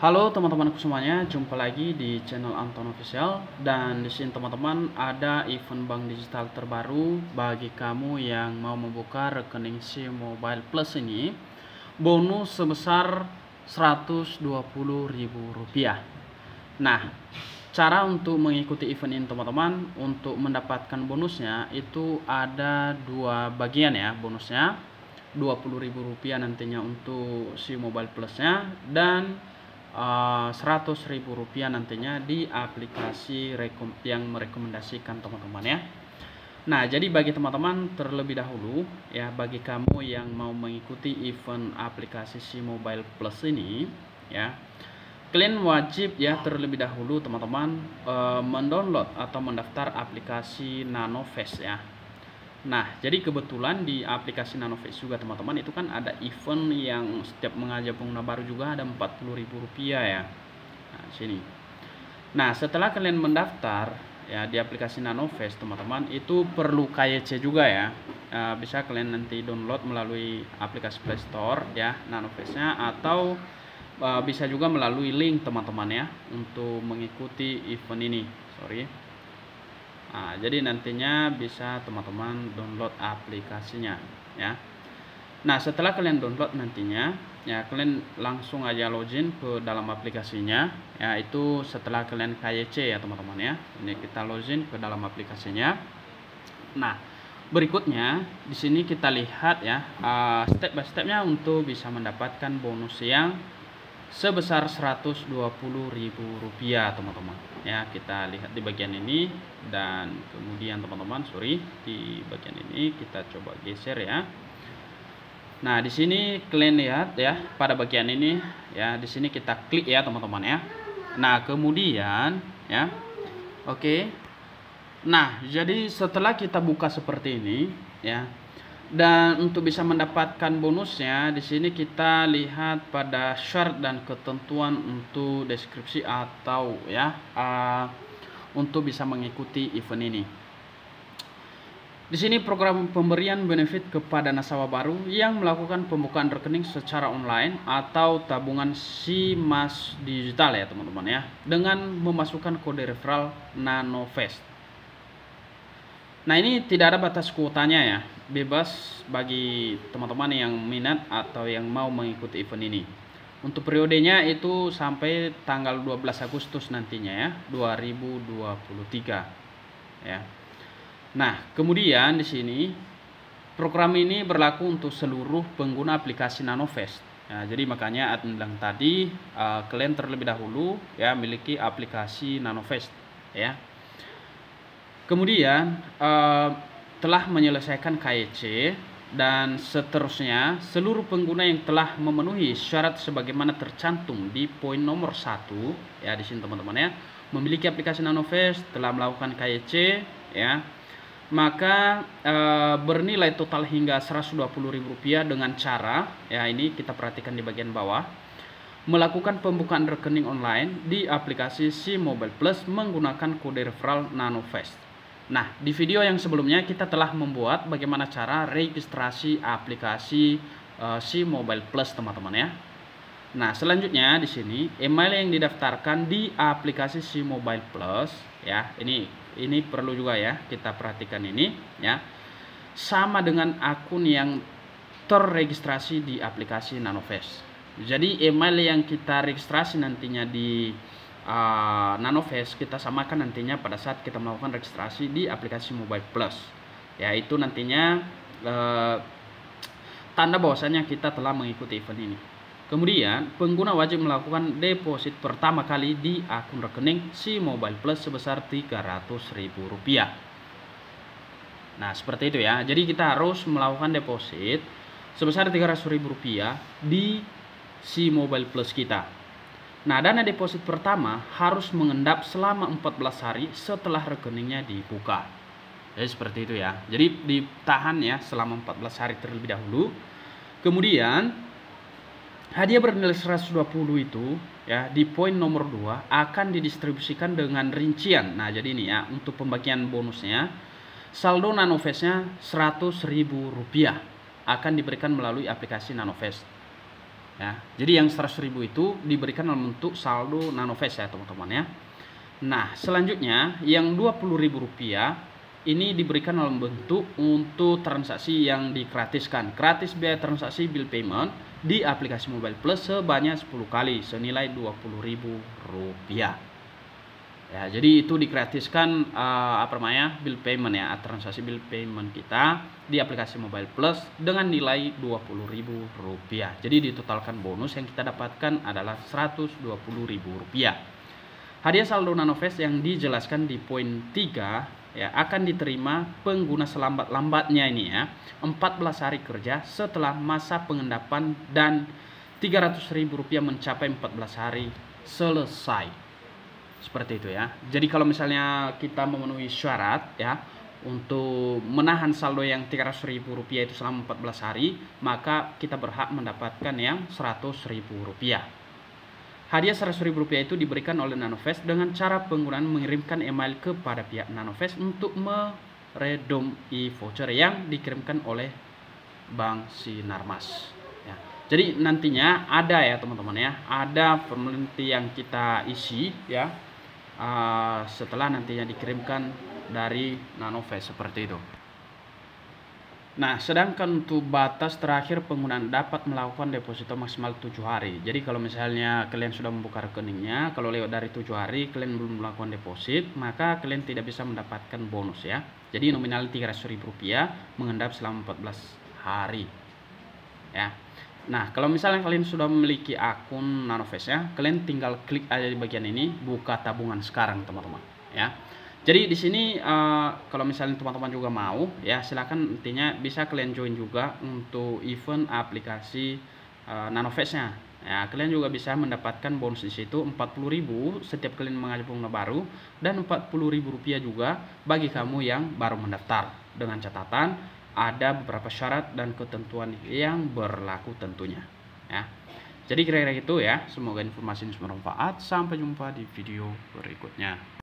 Halo teman-temanku semuanya, jumpa lagi di channel Anton Official. Dan di sini teman-teman ada event bank digital terbaru bagi kamu yang mau membuka rekening SIM Mobile Plus ini. Bonus sebesar Rp120.000. Nah, cara untuk mengikuti event ini teman-teman untuk mendapatkan bonusnya itu ada dua bagian ya bonusnya. Rp20.000 nantinya untuk si Mobile Plusnya dan uh, ribu rupiah nantinya di aplikasi rekom yang merekomendasikan teman-teman ya Nah, jadi bagi teman-teman terlebih dahulu ya bagi kamu yang mau mengikuti event aplikasi si Mobile Plus ini ya. Kalian wajib ya terlebih dahulu teman-teman uh, mendownload atau mendaftar aplikasi NanoFace ya. Nah, jadi kebetulan di aplikasi NanoFace juga teman-teman itu kan ada event yang setiap mengajak pengguna baru juga ada Rp40.000 ya. Nah, sini. Nah, setelah kalian mendaftar ya di aplikasi NanoFace teman-teman itu perlu KYC juga ya. E, bisa kalian nanti download melalui aplikasi Play Store ya NanoFace-nya atau e, bisa juga melalui link teman-teman ya untuk mengikuti event ini. Sorry. Nah, jadi nantinya bisa teman-teman download aplikasinya ya. Nah, setelah kalian download nantinya ya kalian langsung aja login ke dalam aplikasinya ya itu setelah kalian KYC ya teman-teman ya. Ini kita login ke dalam aplikasinya. Nah, berikutnya di sini kita lihat ya uh, step by stepnya untuk bisa mendapatkan bonus yang sebesar Rp120.000 teman-teman. Ya kita lihat di bagian ini. Dan kemudian teman-teman sorry di bagian ini kita coba geser ya. Nah di sini kalian lihat ya pada bagian ini ya di sini kita klik ya teman-teman ya. Nah kemudian ya oke. Nah jadi setelah kita buka seperti ini ya dan untuk bisa mendapatkan bonusnya, di sini kita lihat pada syarat dan ketentuan untuk deskripsi atau ya uh, untuk bisa mengikuti event ini. Di sini program pemberian benefit kepada nasabah baru yang melakukan pembukaan rekening secara online atau tabungan SIMAS digital ya teman-teman ya dengan memasukkan kode referral NanoFest. Nah ini tidak ada batas kuotanya ya bebas bagi teman-teman yang minat atau yang mau mengikuti event ini. Untuk periodenya itu sampai tanggal 12 Agustus nantinya ya, 2023. Ya. Nah, kemudian di sini program ini berlaku untuk seluruh pengguna aplikasi NanoFest. Ya, jadi makanya admin bilang tadi uh, kalian terlebih dahulu ya miliki aplikasi NanoFest ya. Kemudian uh, telah menyelesaikan KYC dan seterusnya seluruh pengguna yang telah memenuhi syarat sebagaimana tercantum di poin nomor satu ya di sini teman-teman ya memiliki aplikasi NanoFace telah melakukan KYC ya maka e, bernilai total hingga Rp120.000 dengan cara ya ini kita perhatikan di bagian bawah melakukan pembukaan rekening online di aplikasi Si Mobile Plus menggunakan kode referral NanoFace Nah, di video yang sebelumnya kita telah membuat bagaimana cara registrasi aplikasi uh, si Mobile Plus, teman-teman ya. Nah, selanjutnya di sini email yang didaftarkan di aplikasi si Mobile Plus ya. Ini ini perlu juga ya kita perhatikan ini ya. Sama dengan akun yang terregistrasi di aplikasi NanoFace. Jadi email yang kita registrasi nantinya di uh, NanoFace kita samakan nantinya pada saat kita melakukan registrasi di aplikasi Mobile Plus. Yaitu nantinya uh, tanda bahwasanya kita telah mengikuti event ini. Kemudian pengguna wajib melakukan deposit pertama kali di akun rekening si Mobile Plus sebesar Rp300.000 nah seperti itu ya. Jadi kita harus melakukan deposit sebesar Rp300.000 di si Mobile Plus kita Nah, dana deposit pertama harus mengendap selama 14 hari setelah rekeningnya dibuka. Jadi seperti itu ya. Jadi ditahan ya selama 14 hari terlebih dahulu. Kemudian hadiah bernilai 120 itu ya di poin nomor 2 akan didistribusikan dengan rincian. Nah, jadi ini ya untuk pembagian bonusnya saldo NanoFest-nya Rp100.000 akan diberikan melalui aplikasi NanoFest. Ya. Jadi yang 100.000 itu diberikan dalam bentuk saldo Nanovest ya teman-teman ya. Nah, selanjutnya yang Rp20.000 ini diberikan dalam bentuk untuk transaksi yang digratiskan. Gratis biaya transaksi bill payment di aplikasi Mobile Plus sebanyak 10 kali senilai Rp20.000. Ya, jadi itu digratiskan uh, apa namanya? bill payment ya, transaksi bill payment kita di aplikasi Mobile Plus dengan nilai Rp20.000. Jadi ditotalkan bonus yang kita dapatkan adalah Rp120.000. Hadiah saldo Nanovest yang dijelaskan di poin 3 ya akan diterima pengguna selambat-lambatnya ini ya 14 hari kerja setelah masa pengendapan dan Rp300.000 mencapai 14 hari selesai seperti itu ya. Jadi kalau misalnya kita memenuhi syarat ya untuk menahan saldo yang rp rupiah itu selama 14 hari maka kita berhak mendapatkan yang rp rupiah. Hadiah rp rupiah itu diberikan oleh Nanovest dengan cara penggunaan mengirimkan email kepada pihak Nanovest untuk meredom e-voucher yang dikirimkan oleh Bank Sinarmas. Ya. Jadi nantinya ada ya teman-teman ya, ada formulir yang kita isi ya uh, setelah nantinya dikirimkan dari Nanovest seperti itu. Nah, sedangkan untuk batas terakhir penggunaan dapat melakukan deposito maksimal 7 hari. Jadi kalau misalnya kalian sudah membuka rekeningnya, kalau lewat dari 7 hari kalian belum melakukan deposit, maka kalian tidak bisa mendapatkan bonus ya. Jadi nominal Rp300.000 mengendap selama 14 hari. Ya. Nah, kalau misalnya kalian sudah memiliki akun Nanovest ya, kalian tinggal klik aja di bagian ini, buka tabungan sekarang, teman-teman. Ya. Jadi di sini uh, kalau misalnya teman-teman juga mau, ya silakan intinya bisa kalian join juga untuk event aplikasi uh, Nanovest-nya. Ya, kalian juga bisa mendapatkan bonus di situ 40.000 setiap kalian mengajukan pengguna baru dan 40.000 rupiah juga bagi kamu yang baru mendaftar dengan catatan ada beberapa syarat dan ketentuan yang berlaku tentunya ya. Jadi kira-kira itu ya. Semoga informasi ini bermanfaat. Sampai jumpa di video berikutnya